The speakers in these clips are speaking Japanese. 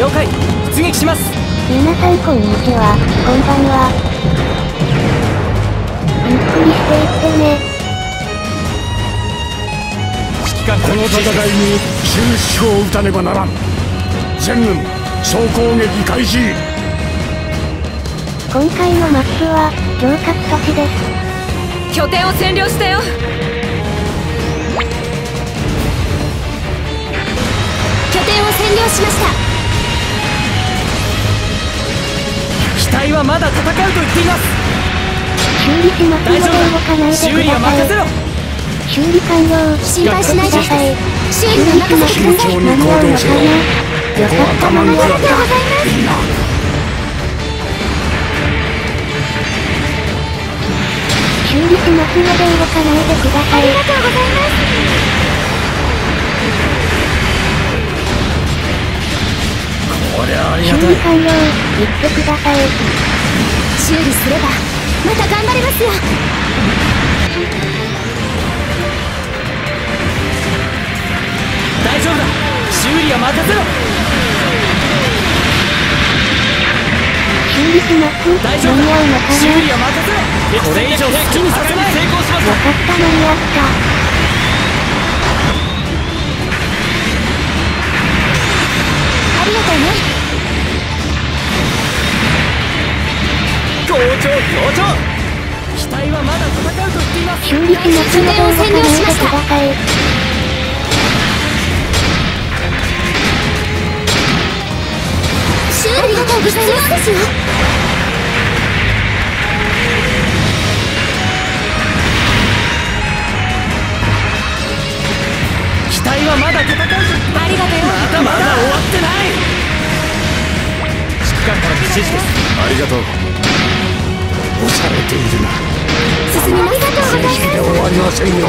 了解出撃します皆さんこんにちは、こんばんは。ゆっくりしていってね。この戦いに終止符を打たねばならん全軍総攻撃開始今回のマップは、城郭都市です。拠点を占領したよ拠点を占領しました機体はまだ戦うと言っています修理しますので大丈動かないで夫だ修理はくだ任せろさい。修理完了。心配しないでください。修修理理にします。任せ間に合うのか行動しろなよかったここは我慢間に合った強くだみんな修理しますので動かないでください。ありがとうございます完了。言ってください。修理すればまた頑張れますよ大丈夫。だ修理は任せろ修理します。大丈夫。間に合うのだかな修理は任せろこれ以上好きにさせない成功しまよかった間に合った。ありがとうね校長校長機体はまだ戦うと言っています。修理しますので動かないでください。修理が必要ですよ。機体はまだ戦うとありがとうよまだまだ終わってない。指揮官からの指示です。ありがとう。押されているな進みますありがとうございますで終わりませんよ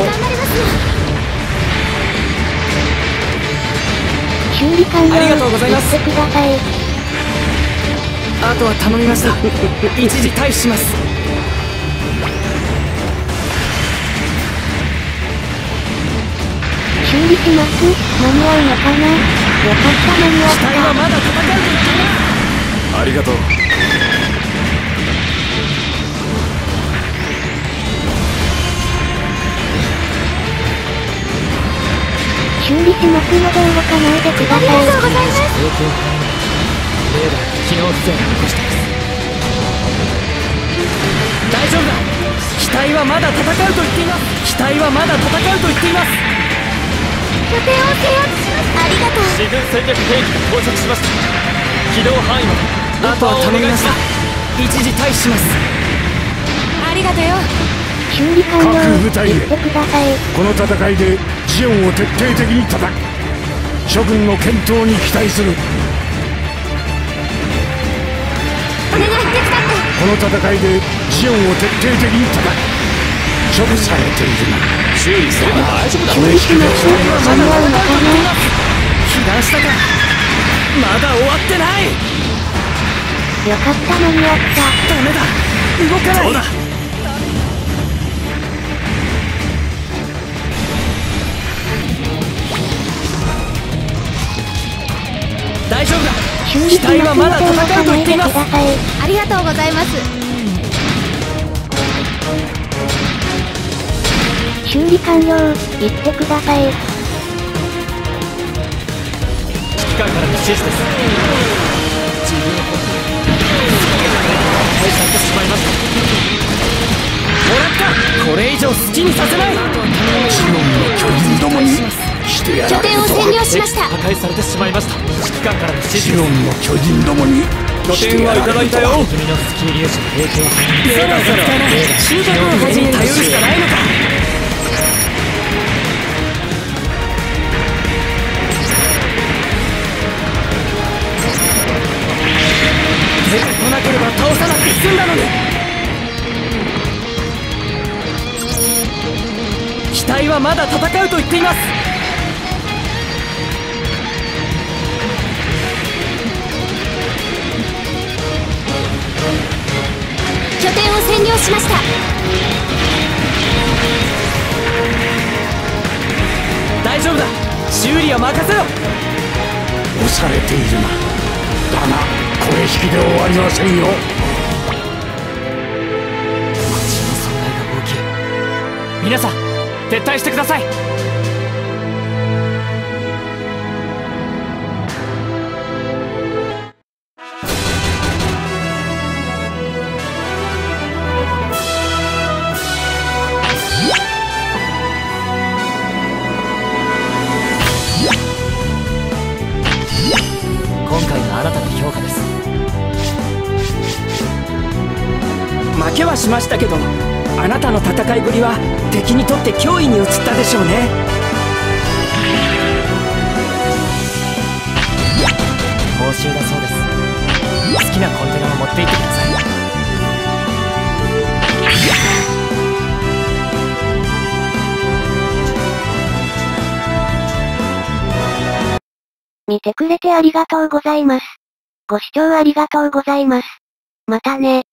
修理完了。ありがとうございます言ってください。あとは頼みました 一時退避します修理します。間に合うのかなよかった間に合った。ありがとう修理しますので動かないでください。ありがとうございます。影響範囲レーダー機能不全を起こしてます。大丈夫だ機体はまだ戦うと言っています。機体はまだ戦うと言っています。拠点を制圧しますありがとう自軍戦略兵器が到着しました機動範囲まであとは頼みました一時退避します。ありがとうよ修理完了。この戦いでジオンを徹底的に叩く。諸軍の健闘に期待する。お願い手伝ってこの戦いでジオンを徹底的に叩く。処分されている。な修理すれば大丈夫だ修理します。間に合うのかな被弾したか。まだ終わってない。よかった間に合った。ダメだ。動かない。そうだ丈夫だ修理しますので動かないでください。ありがとうございます修理完了。言ってください。指揮官からの指示です自分を破壊されてしまいましたもらったこれ以上好きにさせないジオンの巨人どもにしてやるしました。破壊されてしまいました。指揮官からの指示ジオンの巨人どもに拠点はいただいたよ。君のスキー粒子の影響レーダーが使えない収穫の端に頼る。しかないのか手が来なければ倒さなくて済んだのに。機体はまだ戦うと言っています占領しました大丈夫だ修理は任せろ押されているなだが声引きで終わりませんよ町の損害が大きい皆さん撤退してください負けはしましたけどあなたの戦いぶりは敵にとって脅威に移ったでしょうね報酬だそうです好きなコンテナを持って行ってください見てくれてありがとうございます。ご視聴ありがとうございます。またね。